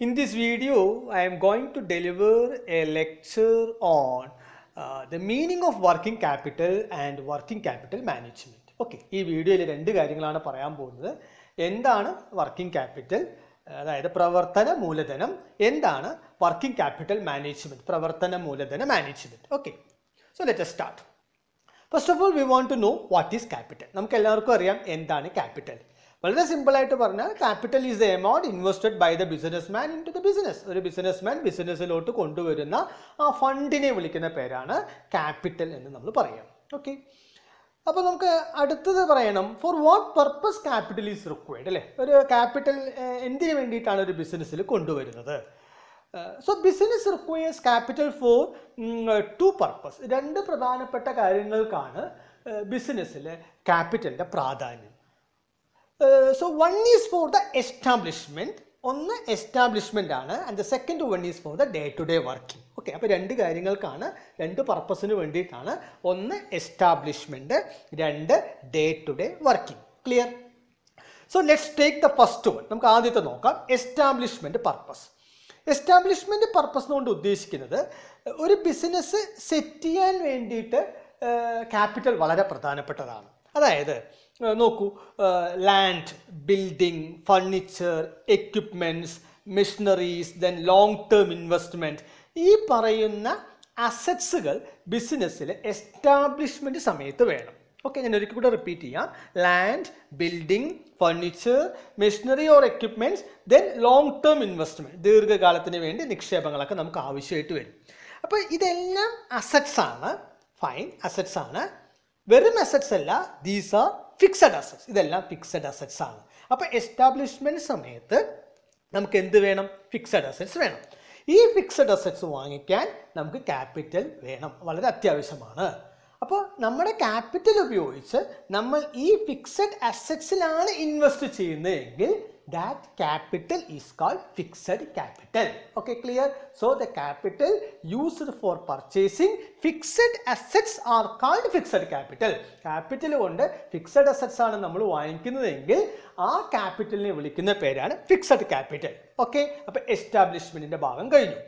In this video, I am going to deliver a lecture on uh, the meaning of working capital and working capital management. Okay ഈ വീഡിയോയിൽ രണ്ട് കാര്യങ്ങളാണ് പറയാൻ പോകുന്നത്. എന്താണ് working capital അതായത് പ്രവർത്തന മൂലധനം. എന്താണ് വർക്കിംഗ് ക്യാപിറ്റൽ മാനേജ്മെന്റ് പ്രവർത്തന മൂലധന management okay so let start first of all we want to know what is capital നമുക്ക് എല്ലാവർക്കും അറിയാം എന്താണ് ക്യാപിറ്റൽ വളരെ സിമ്പിൾ ആയിട്ട് പറഞ്ഞാൽ capital is the amount invested by the business man into the business ഒരു ബിസിനസ് മാൻ ബിസിനസ്സിലോട്ട് കൊണ്ടുവരുന്ന ആ ഫണ്ടിനെ വിളിക്കുന്ന പേരാണ് ക്യാപിറ്റൽ എന്ന് നമ്മൾ പറയാം. ഓക്കെ അപ്പോൾ നമുക്ക് അടുത്തത് പറയണം. For what purpose capital is required അല്ലേ? ഒരു ക്യാപിറ്റൽ എന്തിനു വേണ്ടിയിട്ടാണ് ഒരു ബിസിനസ്സിൽ കൊണ്ടുവരുന്നത്? So business requires capital for two purpose രണ്ട് പ്രധാനപ്പെട്ട കാര്യങ്ങൾക്കാണ് ബിസിനസ്സിലെ ക്യാപിറ്റലിന്റെ പ്രാധാന്യം. So one is for the establishment ഒന്ന് എസ്റ്റാബ്ലിഷ്മെന്റ് ആണ്. And the second one is for the day to day working okay അപ്പോൾ രണ്ട് കാര്യങ്ങൾക്കാണ് രണ്ട് പർപ്പസിന് വേണ്ടിയിട്ടാണ് ഒന്ന് എസ്റ്റാബ്ലിഷ്മെന്റ് രണ്ട് day to day working clear so let's take the first one നമുക്ക് ആദ്യത്തെ നോക്കാം. എസ്റ്റാബ്ലിഷ്മെന്റ് പർപ്പസ് എസ്റ്റാബ്ലിഷ്മെന്റ് പർപ്പസ് കൊണ്ട് ഉദ്ദേശിക്കുന്നത് ഒരു ബിസിനസ് സെറ്റ് ചെയ്യാൻ വേണ്ടിയിട്ട് ക്യാപിറ്റൽ വളരെ പ്രധാനപ്പെട്ടതാണ്. അതായത് നോക്കൂ. Land building furniture equipments machineries then long term investment ഈ പറയുന്ന അസറ്റ്സുകൾ ബിസിനസ്സിൽ എസ്റ്റാബ്ലിഷ്മെന്റ് സമയത്ത് വേണം. ഓക്കെ ഞാൻ ഒരിക്കൽ കൂടെ റിപ്പീറ്റ് ചെയ്യാം. Land building furniture machinery or equipments then long term investment ദീർഘകാലത്തിന് വേണ്ടി നിക്ഷേപങ്ങളൊക്കെ നമുക്ക് ആവശ്യമായിട്ട് വരും. അപ്പോൾ ഇതെല്ലാം അസറ്റ്സ് ആണ്. ഫൈൻ അസറ്റ്സ് ആണ്. വെറും അസറ്റ്സ് അല്ല. ദീസ് ആർ ഫിക്സഡ് അസറ്റ്സ് ഇതെല്ലാം ഫിക്സഡ് അസറ്റ്സ് ആണ്. അപ്പോൾ എസ്റ്റാബ്ലിഷ്മെന്റ് സമയത്ത് നമുക്ക് എന്ത് വേണം? ഫിക്സഡ് അസറ്റ്സ് വേണം. ഈ ഫിക്സഡ് അസറ്റ്സ് വാങ്ങിക്കാൻ നമുക്ക് ക്യാപിറ്റൽ വേണം. വളരെ അത്യാവശ്യമാണ്. അപ്പോൾ നമ്മുടെ ക്യാപിറ്റൽ ഉപയോഗിച്ച് നമ്മൾ ഈ ഫിക്സഡ് അസറ്റ്സിലാണ് ഇൻവെസ്റ്റ് ചെയ്യുന്നതെങ്കിൽ that capital is called fixed capital. Okay clear? So the capital used for purchasing fixed assets are called fixed capital. Capital കൊണ്ട് fixed assets ആണ് നമ്മൾ വാങ്ങിക്കുന്നതെങ്കിൽ ആ ക്യാപിറ്റലിനെ വിളിക്കുന്ന പേരാണ് ഫിക്സഡ് ക്യാപിറ്റൽ ഓക്കെ അപ്പോൾ എസ്റ്റാബ്ലിഷ്മെന്റിന്റെ ഭാഗം കഴിഞ്ഞു.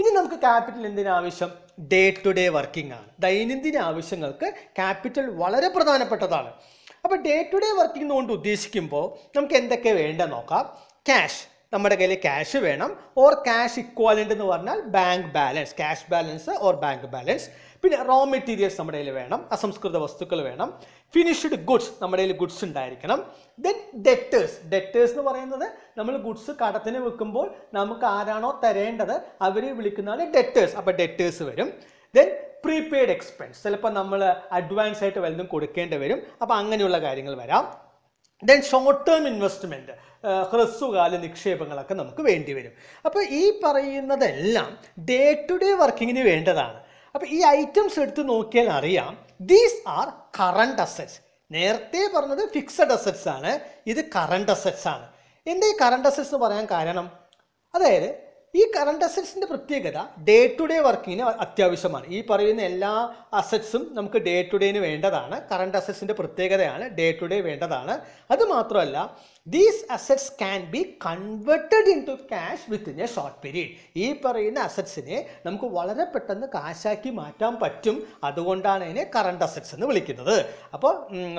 ഇനി നമുക്ക് ക്യാപിറ്റൽ എന്തിനാവശ്യം ഡേ ടു ഡേ വർക്കിംഗ് ആണ്. ദൈനംദിന ആവശ്യങ്ങൾക്ക് ക്യാപിറ്റൽ വളരെ പ്രധാനപ്പെട്ടതാണ്. അപ്പോൾ ഡേ ടു ഡേ വർക്കിംഗ് കൊണ്ട് ഉദ്ദേശിക്കുമ്പോൾ നമുക്ക് എന്തൊക്കെ വേണ്ട നോക്കാം. ക്യാഷ് നമ്മുടെ കയ്യിൽ ക്യാഷ് വേണം. ഓർ ക്യാഷ് ഇക്വാലന്റ് എന്ന് പറഞ്ഞാൽ bank balance cash balance or bank balance പിന്നെ റോ മെറ്റീരിയൽസ് നമ്മുടെ കയ്യിൽ വേണം. അസംസ്കൃത വസ്തുക്കൾ വേണം. ഫിനിഷ്ഡ് ഗുഡ്സ് നമ്മുടെ കയ്യിൽ ഗുഡ്സ് ഉണ്ടായിരിക്കണം. ദെൻ ഡെറ്റേഴ്സ് ഡെറ്റേഴ്സ് എന്ന് പറയുന്നത് നമ്മൾ ഗുഡ്സ് കടത്തിന് വെക്കുമ്പോൾ നമുക്ക് ആരാണോ തരേണ്ടത് അവരെ വിളിക്കുന്നതാണ് ഡെറ്റേഴ്സ് അപ്പോൾ ഡെറ്റേഴ്സ് വരും. ദെൻ പ്രീപെയ്ഡ് എക്സ്പെൻസ് ചിലപ്പോൾ നമ്മൾ അഡ്വാൻസ് ആയിട്ട് വല്ലതും കൊടുക്കേണ്ടി വരും. അപ്പോൾ അങ്ങനെയുള്ള കാര്യങ്ങൾ വരാം. ദെൻ ഷോർട്ട് ടേം ഇൻവെസ്റ്റ്മെന്റ് ഹ്രസ്വകാല നിക്ഷേപങ്ങളൊക്കെ നമുക്ക് വേണ്ടി വരും. അപ്പോൾ ഈ പറയുന്നതെല്ലാം ഡേ ടു ഡേ വർക്കിങ്ങിന് വേണ്ടതാണ്. അപ്പോൾ ഈ ഐറ്റംസ് എടുത്ത് നോക്കിയാൽ അറിയാം ദീസ് ആർ കറണ്ട് അസറ്റ്സ് നേരത്തെ പറഞ്ഞത് ഫിക്സഡ് അസറ്റ്സ് ആണ്. ഇത് കറണ്ട് അസറ്റ്സ് ആണ്. എന്താ ഈ കറണ്ട് അസറ്റ്സ് എന്ന് പറയാൻ കാരണം? അതായത് ഈ കറണ്ട് അസറ്റ്സിന്റെ പ്രത്യേകത ഡേ ടു ഡേ വർക്കിങ്ങിന് അത്യാവശ്യമാണ്. ഈ പറയുന്ന എല്ലാ അസറ്റ്സും നമുക്ക് ഡേ ടു ഡേന് വേണ്ടതാണ്. കറണ്ട് അസറ്റ്സിന്റെ പ്രത്യേകതയാണ് ഡേ ടു ഡേ വേണ്ടതാണ്. അത് മാത്രമല്ല these assets can be converted in to cash within a short period ഈ പറയുന്ന അസറ്റ്സിനെ നമുക്ക് വളരെ പെട്ടെന്ന് കാശാക്കി മാറ്റാൻ പറ്റും. അതുകൊണ്ടാണ് അതിനെ കറണ്ട് അസറ്റ്സ് എന്ന് വിളിക്കുന്നത്. അപ്പോൾ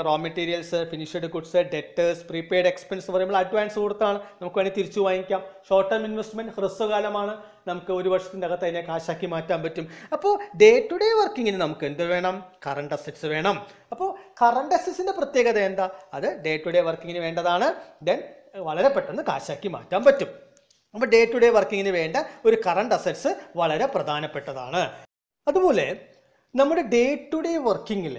raw materials finished goods debtors prepaid expense പറയുമ്പോൾ അഡ്വാൻസ് കൊടുത്താണ്. നമുക്ക് വേണമെങ്കിൽ തിരിച്ചു വാങ്ങിക്കാം. ഷോർട്ട് ടേം ഇൻവെസ്റ്റ്മെന്റ് ഹ്രസ്വകാലമാണ് നമുക്ക് ഒരു വർഷത്തിന്റെ അകത്ത് അതിനെ കാശാക്കി മാറ്റാൻ പറ്റും. അപ്പോൾ ഡേ ടു ഡേ വർക്കിങ്ങിന് നമുക്ക് എന്ത് വേണം? കറണ്ട് അസറ്റ്സ് വേണം. അപ്പോൾ കറണ്ട് അസറ്റ്സിന്റെ പ്രത്യേകത എന്താ? അത് ഡേ ടു ഡേ വർക്കിങ്ങിന് വേണ്ടതാണ്. ദെൻ വളരെ പെട്ടെന്ന് കാശാക്കി മാറ്റാൻ പറ്റും. അപ്പോൾ ഡേ ടു ഡേ വർക്കിങ്ങിന് വേണ്ട ഒരു കറണ്ട് അസറ്റ്സ് വളരെ പ്രധാനപ്പെട്ടതാണ്. അതുപോലെ നമ്മുടെ day to day വർക്കിങ്ങിൽ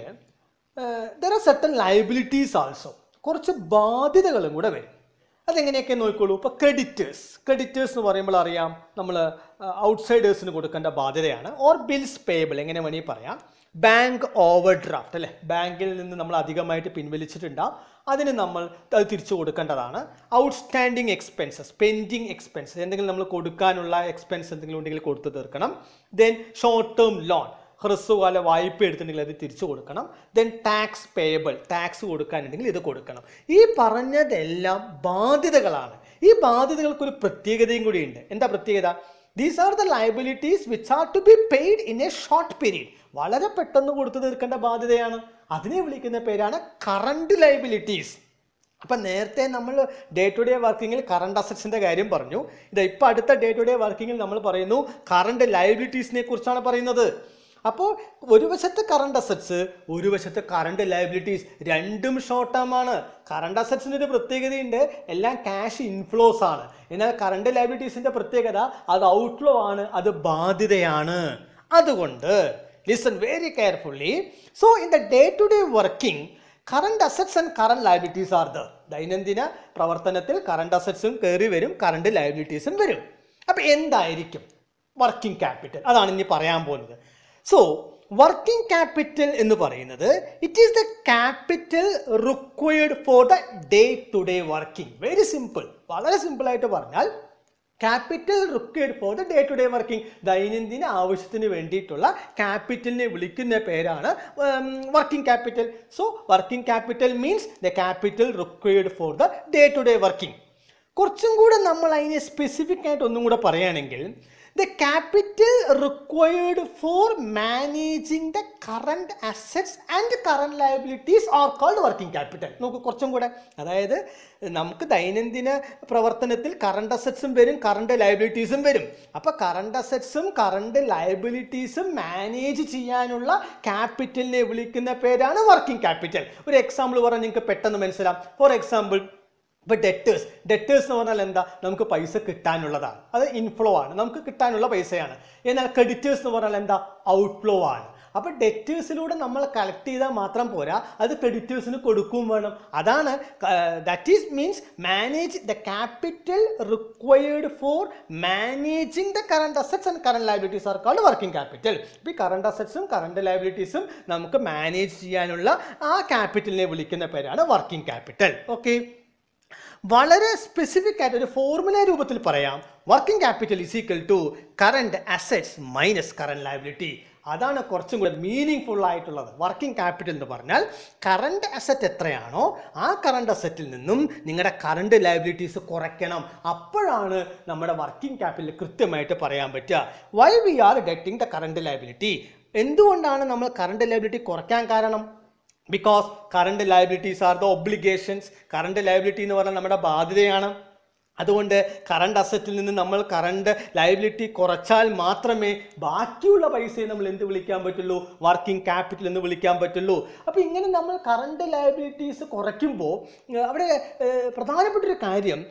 there are certain liabilities also കുറച്ച് ബാധ്യതകളും കൂടെ വരും. അതെങ്ങനെയൊക്കെ നോക്കിക്കോളൂ? ഇപ്പോൾ ക്രെഡിറ്റേഴ്സ് ക്രെഡിറ്റേഴ്സ് എന്ന് പറയുമ്പോൾ അറിയാം നമ്മൾ ഔട്ട്സൈഡേഴ്സിന് കൊടുക്കേണ്ട ബാധ്യതയാണ്. ഓർ ബിൽസ് പേബിൾ എങ്ങനെ വേണമെങ്കിൽ പറയാം. ബാങ്ക് ഓവർ ഡ്രാഫ്റ്റ് അല്ലേ? ബാങ്കിൽ നിന്ന് നമ്മൾ അധികമായിട്ട് പിൻവലിച്ചിട്ടുണ്ടാവും അതിന് നമ്മൾ അത് തിരിച്ചു കൊടുക്കേണ്ടതാണ്. ഔട്ട്സ്റ്റാൻഡിങ് എക്സ്പെൻസസ് പെൻഡിങ് എക്സ്പെൻസസ് എന്തെങ്കിലും നമ്മൾ കൊടുക്കാനുള്ള എക്സ്പെൻസ് എന്തെങ്കിലും ഉണ്ടെങ്കിൽ കൊടുത്തു തീർക്കണം. ദെൻ ഷോർട്ട് ടേം ലോൺ ഹ്രസ്വകാല വായ്പ എടുത്തിട്ടുണ്ടെങ്കിൽ അത് തിരിച്ചു കൊടുക്കണം. ദെൻ ടാക്സ് പേയബിൾ ടാക്സ് കൊടുക്കാനുണ്ടെങ്കിൽ ഇത് കൊടുക്കണം. ഈ പറഞ്ഞതെല്ലാം ബാധ്യതകളാണ്. ഈ ബാധ്യതകൾക്ക് ഒരു പ്രത്യേകതയും കൂടിയുണ്ട്. എന്താ പ്രത്യേകത? These are the liabilities which are to be paid in a short period വളരെ പെട്ടെന്ന് കൊടുത്തു തീർക്കേണ്ട ബാധ്യതയാണ്. അതിനെ വിളിക്കുന്ന പേരാണ് കറണ്ട് ലയബിലിറ്റീസ് അപ്പം നേരത്തെ നമ്മൾ ഡേ ടു ഡേ വർക്കിങ്ങിൽ കറണ്ട് അസറ്റ്സിന്റെ കാര്യം പറഞ്ഞു. ഇതാ ഇപ്പം അടുത്ത ഡേ ടു ഡേ വർക്കിങ്ങിൽ നമ്മൾ പറയുന്നു കറണ്ട് ലയബിലിറ്റീസിനെ കുറിച്ചാണ് പറയുന്നത്. അപ്പോൾ ഒരു വശത്ത് കറണ്ട് അസറ്റ്സ് ഒരു വശത്ത് കറണ്ട് ലയബിലിറ്റീസ് രണ്ടും ഷോർട്ട് ടേം ആണ്. കറണ്ട് അസറ്റ്സിന്റെ ഒരു പ്രത്യേകതയുണ്ട്. എല്ലാം ക്യാഷ് ഇൻഫ്ലോസ് ആണ്. എന്നാൽ കറണ്ട് ലയബിലിറ്റീസിന്റെ പ്രത്യേകത അത് ഔട്ട്ഫ്ലോ ആണ് അത് ബാധ്യതയാണ്. അതുകൊണ്ട് listen very carefully so in the day to day working current assets and current liabilities are the ദൈനംദിന പ്രവർത്തനത്തിൽ കറണ്ട് അസറ്റ്സും കയറി വരും കറണ്ട് ലയബിലിറ്റീസും വരും. അപ്പോൾ എന്തായിരിക്കും? വർക്കിംഗ് ക്യാപിറ്റൽ അതാണ് ഇനി പറയാൻ പോകുന്നത്. സോ വർക്കിംഗ് ക്യാപിറ്റൽ എന്ന് പറയുന്നത് it is the capital required for the day to day working very simple വളരെ സിമ്പിൾ ആയിട്ട് പറഞ്ഞാൽ capital required for the day to day working ദൈനംദിന ആവശ്യത്തിന് വേണ്ടിയിട്ടുള്ള ക്യാപിറ്റലിനെ വിളിക്കുന്ന പേരാണ് working capital so working capital means the capital required for the day to day working കുറച്ചും കൂടെ നമ്മൾ അതിനെ സ്പെസിഫിക് ആയിട്ട് ഒന്നും കൂടെ പറയുകയാണെങ്കിൽ the capital required for managing the current assets and current liabilities are called working capital നമുക്ക് കുറച്ചും കൂടെ. അതായത് നമുക്ക് ദൈനംദിന പ്രവർത്തനത്തിൽ കറണ്ട് അസറ്റ്സും വരും കറണ്ട് ലയബിലിറ്റീസും വരും. അപ്പോൾ കറണ്ട് അസറ്റ്സും കറണ്ട് ലയബിലിറ്റീസും മാനേജ് ചെയ്യാനുള്ള ക്യാപിറ്റലിനെ വിളിക്കുന്ന പേരാണ് വർക്കിംഗ് ക്യാപിറ്റൽ ഒരു എക്സാമ്പിൾ പറഞ്ഞാൽ നിങ്ങൾക്ക് പെട്ടെന്ന് മനസ്സിലാവും. ഫോർ എക്സാമ്പിൾ ഇപ്പോൾ ഡെറ്റേഴ്സ് ഡെറ്റേഴ്സ് എന്ന് പറഞ്ഞാൽ എന്താ? നമുക്ക് പൈസ കിട്ടാനുള്ളതാണ്. അത് ഇൻഫ്ലോ ആണ്. നമുക്ക് കിട്ടാനുള്ള പൈസയാണ്. എന്നാൽ ക്രെഡിറ്റേഴ്സ് എന്ന് പറഞ്ഞാൽ എന്താ? ഔട്ട്ഫ്ലോ ആണ്. അപ്പോൾ ഡെറ്റേഴ്സിലൂടെ നമ്മൾ കളക്ട് ചെയ്താൽ മാത്രം പോരാ. അത് ക്രെഡിറ്റേഴ്സിന് കൊടുക്കുകയും വേണം. അതാണ് that is means manage the capital required for managing the current assets and current liabilities are called working capital ഇപ്പോൾ ഈ കറണ്ട് അസറ്റ്സും കറണ്ട് ലയബിലിറ്റീസും നമുക്ക് മാനേജ് ചെയ്യാനുള്ള ആ ക്യാപിറ്റലിനെ വിളിക്കുന്ന പേരാണ് വർക്കിംഗ് ക്യാപിറ്റൽ ഓക്കെ വളരെ സ്പെസിഫിക് ആയിട്ട് ഒരു ഫോർമുല രൂപത്തിൽ പറയാം. Working capital is equal to current assets minus current liability അതാണ് കുറച്ചും കൂടെ മീനിങ് ഫുൾ ആയിട്ടുള്ളത്. വർക്കിംഗ് ക്യാപിറ്റൽ എന്ന് പറഞ്ഞാൽ കറണ്ട് അസറ്റ് എത്രയാണോ ആ കറണ്ട് അസറ്റിൽ നിന്നും നിങ്ങളുടെ കറണ്ട് ലയബിലിറ്റീസ് കുറയ്ക്കണം. അപ്പോഴാണ് നമ്മുടെ വർക്കിംഗ് ക്യാപിറ്റൽ കൃത്യമായിട്ട് പറയാൻ പറ്റുക. Why we are deducting the current liability എന്തുകൊണ്ടാണ് നമ്മൾ കറണ്ട് ലയബിലിറ്റി കുറയ്ക്കാൻ കാരണം? Because current liabilities are the obligations current liability എന്ന് പറഞ്ഞാൽ നമ്മുടെ ബാധ്യതയാണ്. അതുകൊണ്ട് കറണ്ട് അസറ്റിൽ നിന്ന് നമ്മൾ കറണ്ട് ലയബിലിറ്റി കുറച്ചാൽ മാത്രമേ ബാക്കിയുള്ള പൈസയെ നമ്മൾ എന്ത് വിളിക്കാൻ പറ്റുള്ളൂ? വർക്കിംഗ് ക്യാപിറ്റൽ എന്ന് വിളിക്കാൻ പറ്റുള്ളൂ. അപ്പോൾ ഇങ്ങനെ നമ്മൾ കറണ്ട് ലയബിലിറ്റീസ് കുറയ്ക്കുമ്പോൾ അവിടെ പ്രധാനപ്പെട്ടൊരു കാര്യം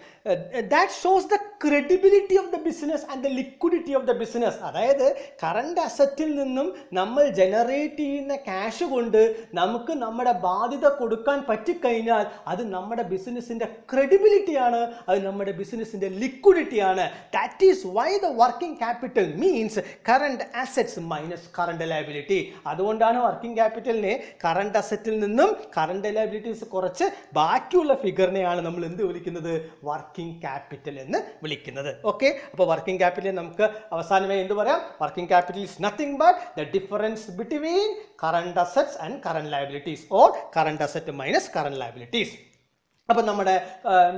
that shows the credibility of the business and the liquidity of the business അതായത് കറണ്ട് അസറ്റിൽ നിന്നും നമ്മൾ ജനറേറ്റ് ചെയ്യുന്ന ക്യാഷ് കൊണ്ട് നമുക്ക് നമ്മുടെ ബാധ്യത കൊടുക്കാൻ പറ്റിക്കഴിഞ്ഞാൽ അത് നമ്മുടെ ബിസിനസ്സിന്റെ ക്രെഡിബിലിറ്റിയാണ് അത് നമ്മുടെ ബിസിനസ്സിന്റെ ലിക്വിഡിറ്റിയാണ് that is why the working capital means current assets minus current liability അതുകൊണ്ടാണ് വർക്കിംഗ് ക്യാപിറ്റലിനെ കറണ്ട് അസറ്റിൽ നിന്നും കറണ്ട് ലയബിലിറ്റീസ് കുറച്ച് ബാക്കിയുള്ള ഫിഗറിനെയാണ് നമ്മൾ എന്ത് വിളിക്കുന്നത്? വർക്കിംഗ് ക്യാപിറ്റൽ എന്ന് വിളിക്കുന്നത്. ഓക്കെ അപ്പോൾ വർക്കിംഗ് ക്യാപിറ്റൽ നമുക്ക് അവസാനമായി എന്ത് പറയാം? Working capital is nothing but the difference between current assets and current liabilities or current asset minus current liabilities അപ്പം നമ്മുടെ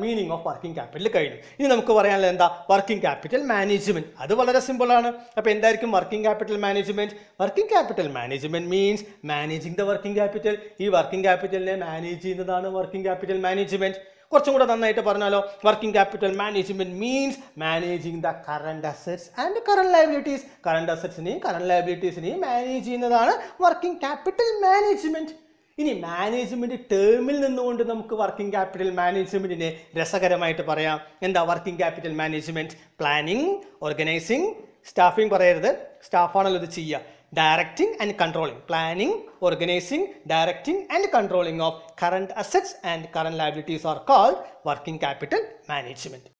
മീനിങ് ഓഫ് വർക്കിംഗ് ക്യാപിറ്റൽ കഴിഞ്ഞു. ഇനി നമുക്ക് പറയാനുള്ളത് എന്താ? വർക്കിംഗ് ക്യാപിറ്റൽ മാനേജ്മെന്റ് അത് വളരെ സിമ്പിളാണ് അപ്പോൾ എന്തായിരിക്കും working capital management working capital management means managing the working capital ഈ വർക്കിംഗ് ക്യാപിറ്റലിനെ മാനേജ് ചെയ്യുന്നതാണ് വർക്കിംഗ് ക്യാപിറ്റൽ മാനേജ്മെന്റ് കുറച്ചും കൂടെ നന്നായിട്ട് പറഞ്ഞാലോ? Working capital management means managing the current assets and current liabilities current അസറ്റ്സിനെയും current ലയബിലിറ്റീസിനെയും മാനേജ് ചെയ്യുന്നതാണ് വർക്കിംഗ് ക്യാപിറ്റൽ മാനേജ്മെന്റ് ഇനി മാനേജ്മെന്റ് ടേമിൽ നിന്നുകൊണ്ട് നമുക്ക് വർക്കിംഗ് ക്യാപിറ്റൽ മാനേജ്മെന്റിനെ രസകരമായിട്ട് പറയാം. എന്താ working capital management planning organising staffing പറയരുത്. സ്റ്റാഫാണല്ലോ ഇത് ചെയ്യുക. Directing and controlling planning organising directing and controlling of current assets and current liabilities are called working capital management